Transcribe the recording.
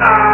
Ah!